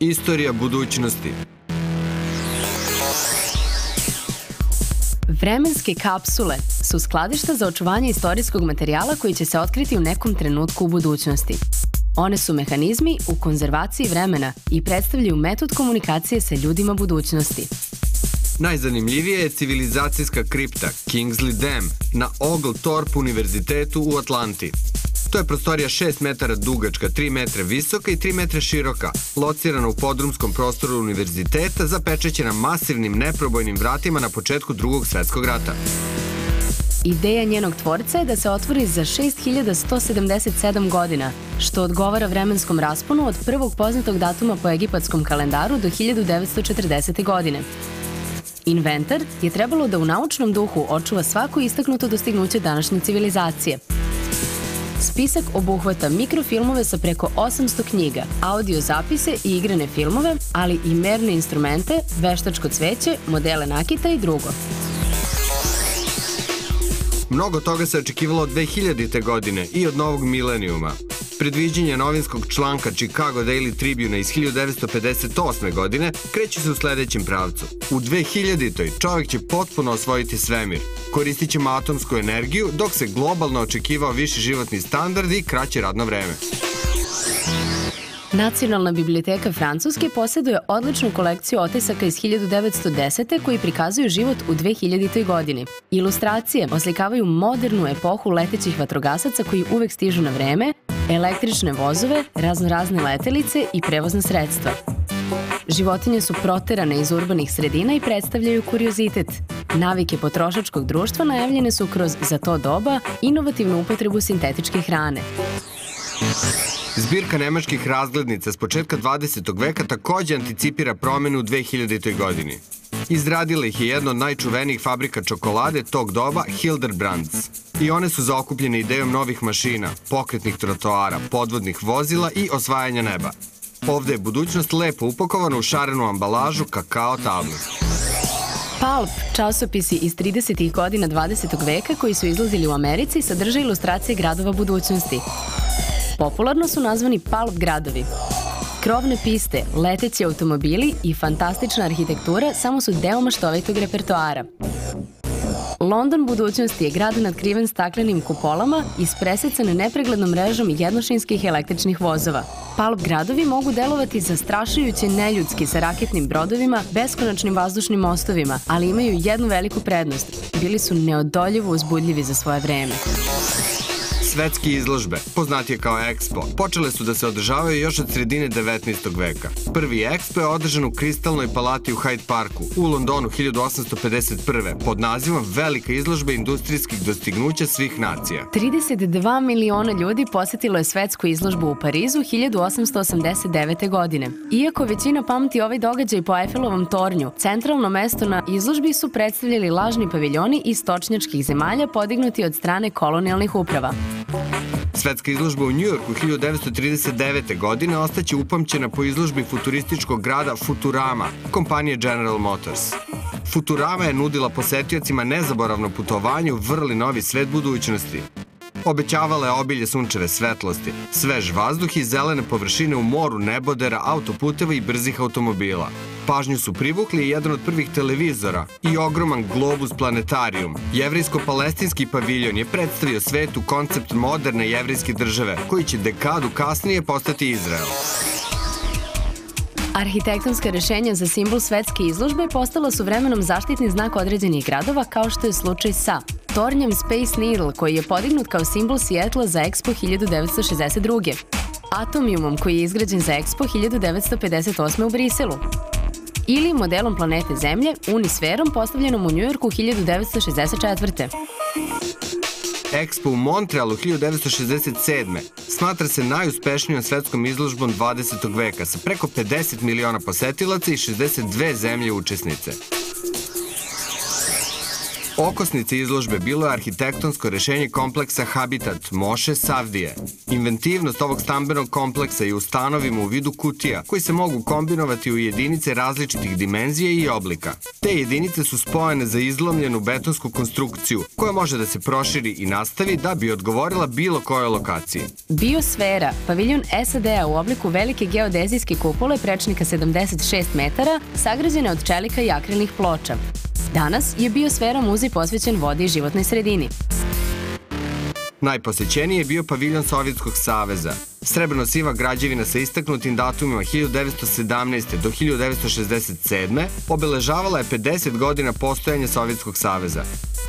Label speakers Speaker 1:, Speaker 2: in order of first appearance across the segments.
Speaker 1: Istorija budućnosti.
Speaker 2: Vremenske kapsule su skladišta za očuvanje istorijskog materijala koji će se otkriti u nekom trenutku u budućnosti. One su mehanizmi u konzervaciji vremena i predstavljaju metod komunikacije sa ljudima budućnosti.
Speaker 1: Najzanimljivija je civilizacijska kripta Kingsley Dam na Oglethorpe univerzitetu u Atlanti. To je prostorija 6 metara dugačka, 3 metra visoka i 3 metra široka, locirana u podrumskom prostoru univerziteta, zapečećena masivnim neprobojnim vratima na početku drugog svetskog rata.
Speaker 2: Ideja njenog tvorca je da se otvori za 6177 godina, što odgovara vremenskom rasponu od prvog poznatog datuma po egipatskom kalendaru do 1940. godine. Inventar je trebalo da u naučnom duhu očuva svako istaknuto dostignuće današnje civilizacije. Spisak obuhvata mikrofilmove sa preko 800 knjiga, audio zapise i igrane filmove, ali i merne instrumente, veštačko cveće, modele nakita i drugo.
Speaker 1: Mnogo toga se očekivalo od 2000. godine i od novog milenijuma. Predviđenje novinskog članka Chicago Daily Tribune iz 1958. godine kreće se u sledećem pravcu. U 2000. čovjek će potpuno osvojiti svemir. Koristit ćemo atomsku energiju, dok se globalno očekivao viši životni standard i kraće radno vreme.
Speaker 2: Nacionalna biblioteka Francuske posjeduje odličnu kolekciju otisaka iz 1910. koji prikazuju život u 2000. godini. Ilustracije oslikavaju modernu epohu letećih vatrogasaca koji uvek stižu na vreme, električne vozove, raznorazne letelice i prevozna sredstva. Životinje su proterane iz urbanih sredina i predstavljaju kuriozitet. Navike potrošačkog društva najavljene su kroz, za to doba, inovativnu upotrebu sintetičke hrane.
Speaker 1: Zbirka nemačkih razglednica s početka 20. veka takođe anticipira promenu u 2000. godini. Izradila ih je jedna od najčuvenijih fabrika čokolade tog doba, Hilderbrands. I one su zaokupljene idejom novih mašina, pokretnih trotoara, podvodnih vozila i osvajanja neba. Ovde je budućnost lepo upakovana u šarenu ambalažu kakao tabli.
Speaker 2: Pulp, časopisi iz 30. godina 20. veka koji su izlazili u Americi, sadrže ilustracije gradova budućnosti. Popularno su nazvani Pulp gradovi. Krovne piste, leteći automobili i fantastična arhitektura samo su deo maštovitog repertoara. London budućnosti je grad nadkriven staklenim kupolama i spresecan nepreglednom mrežom jednošinskih električnih vozova. Palp gradovi mogu delovati zastrašujuće neljudski sa raketnim brodovima, beskonačnim vazdušnim mostovima, ali imaju jednu veliku prednost. Bili su neodoljivo uzbudljivi za svoje vreme.
Speaker 1: Svetske izložbe, poznatije kao Expo, počele su da se održavaju još od sredine 19. veka. Prvi Expo je održan u Kristalnoj palati u Hyde Parku u Londonu 1851. pod nazivom Velika izložba industrijskih dostignuća svih nacija.
Speaker 2: 32 miliona ljudi posetilo je svetsku izložbu u Parizu 1889. godine. Iako većina pamti ovaj događaj po Eiffelovom tornju, centralno mesto na izložbi su predstavljali lažni paviljoni iz stočnjačkih zemalja podignuti od strane kolonijalnih uprava.
Speaker 1: Svetska izložba u Njujorku 1939. godine ostaće upamćena po izložbi futurističkog grada Futurama, kompanije General Motors. Futurama je nudila posetiocima nezaboravno putovanje u vrli novi svet budućnosti. Obećavala je obilje sunčeve svetlosti, svež vazduh i zelene površine u moru nebodera, autoputeva i brzih automobila. Pažnju su privukli jedan od prvih televizora i ogroman globus planetarium. Jevrijsko-palestinski paviljon je predstavio svetu koncept moderne jevrijske države, koji će dekadu kasnije postati Izrael.
Speaker 2: Arhitektonska rešenja za simbol svetske izložbe postala su vremenom zaštitni znak određenih gradova kao što je slučaj sa tornjem Space Needle koji je podignut kao simbol Sijetla za Expo 1962. Atomijumom koji je izgrađen za Expo 1958. u Briselu ili modelom planete Zemlje, unisferom postavljenom u Njujorku 1964.
Speaker 1: Expo u Montrealu 1967. smatra se najuspešnijom svetskom izložbom 20. veka sa preko 50 miliona posetilaca i 62 zemlje učesnice. Okosnica izložbe bilo je arhitektonsko rešenje kompleksa Habitat Moše Savdije. Inventivnost ovog stambenog kompleksa je u stanovima u vidu kutija, koji se mogu kombinovati u jedinice različitih dimenzija i oblika. Te jedinice su spojene za izlomljenu betonsku konstrukciju, koja može da se proširi i nastavi da bi odgovorila bilo kojoj lokaciji.
Speaker 2: Biosfera, paviljon SAD-a u obliku velike geodezijske kupole prečnika 76 metara, sagrađene od čelika i akrilnih ploča. Danas je Biosfera muzej posvećen vodi i životnoj sredini.
Speaker 1: Najposećeniji je bio paviljon Sovjetskog saveza. Srebrno-siva građevina sa istaknutim datumima 1917. do 1967. obeležavala je 50 godina postojanja Sovjetskog saveza.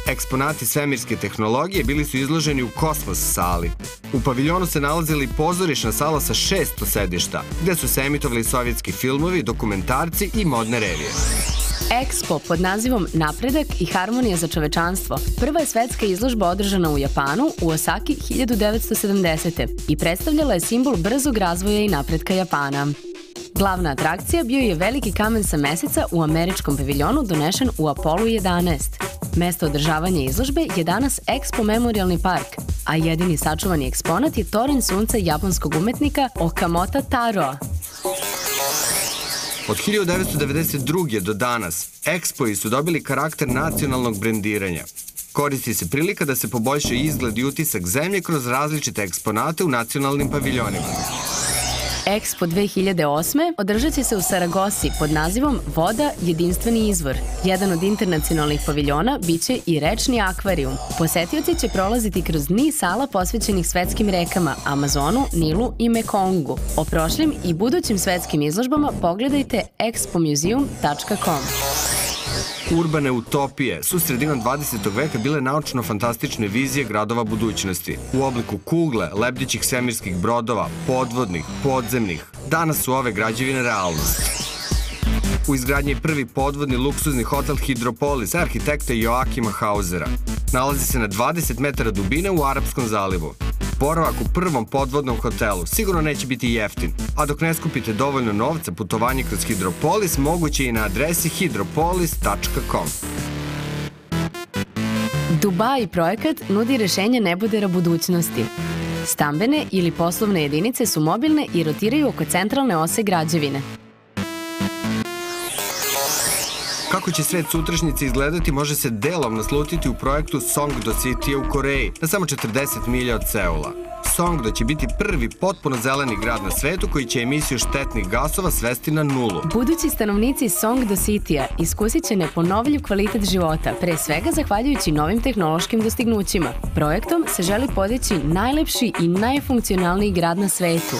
Speaker 1: Eksponati svemirske tehnologije bili su izloženi u kosmos sali. U paviljonu se nalazili pozorišna sala sa 600 sedišta, gde su se emitovali sovjetski filmovi, dokumentarci i modne revije.
Speaker 2: Expo pod nazivom Napredak i harmonija za čovečanstvo prva je svetska izložba održana u Japanu u Osaki 1970. i predstavljala je simbol brzog razvoja i napretka Japana. Glavna atrakcija bio je veliki kamen sa meseca u američkom paviljonu donešen u Apollo 11. Mesto održavanja izložbe je danas Expo Memorialni park, a jedini sačuvani eksponat je toren sunca japanskog umetnika Okamoto Taroa.
Speaker 1: Od 1992. do danas, Expoji su dobili karakter nacionalnog brendiranja. Koristi se prilika da se poboljša izgled i utisak zemlje kroz različite eksponate u nacionalnim paviljonima.
Speaker 2: Expo 2008. održat će se u Saragosi pod nazivom Voda – jedinstveni izvor. Jedan od internacionalnih paviljona biće i rečni akvarijum. Posetioci će prolaziti kroz niz sala posvećenih svetskim rekama Amazonu, Nilu i Mekongu. O prošlim i budućim svetskim izložbama pogledajte expomuseum.com.
Speaker 1: Urbane utopije su sredinom 20. veka bile naučno-fantastične vizije gradova budućnosti. U obliku kugle, lebdećih svemirskih brodova, podvodnih, podzemnih. Danas su ove građevine realnost. U izgradnji je prvi podvodni luksuzni hotel Hidropolis arhitekta Joakima Hausera. Nalazi se na 20 metara dubine u Arapskom zalivu. Boravak u prvom podvodnom hotelu sigurno neće biti jeftin, a dok ne skupite dovoljno novca, putovanje kroz Hidropolis moguće i na adresi hidropolis.com.
Speaker 2: Dubai projekat nudi rešenje nebodera budućnosti. Stambene ili poslovne jedinice su mobilne i rotiraju oko centralne ose građevine.
Speaker 1: Kako će svet sutrašnjice izgledati može se delom naslutiti u projektu Songdo City u Koreji, na samo 40 milja od Seula. Songdo će biti prvi potpuno zeleni grad na svetu koji će emisiju štetnih gasova svesti na nulu.
Speaker 2: Budući stanovnici Songdo City-a iskusit će neponovljiv kvalitet života, pre svega zahvaljujući novim tehnološkim dostignućima. Projektom se želi podići najlepši i najfunkcionalniji grad na svetu.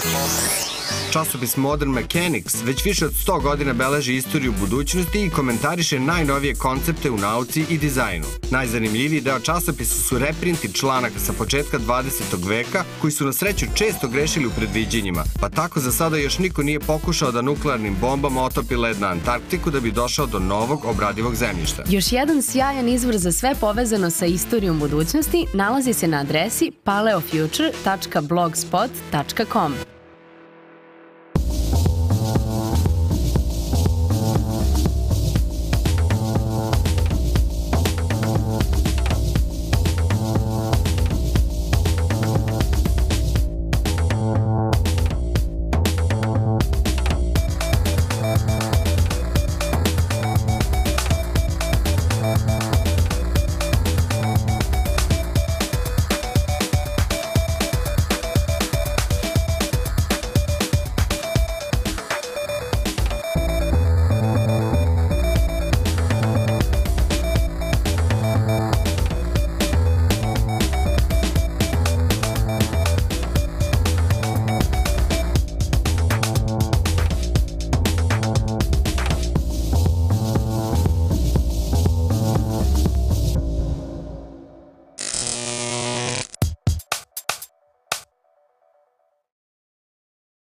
Speaker 1: Časopis Modern Mechanics već više od 100 godina beleži istoriju budućnosti i komentariše najnovije koncepte u nauci i dizajnu. Najzanimljiviji deo časopisa su reprinti članaka sa početka 20. veka koji su na sreću često grešili u predviđenjima, pa tako za sada još niko nije pokušao da nuklearnim bombama otopi led na Antarktiku da bi došao do novog obradivog zemljišta.
Speaker 2: Još jedan sjajan izvor za sve povezano sa istorijom budućnosti nalazi se na adresi paleofuture.blogspot.com.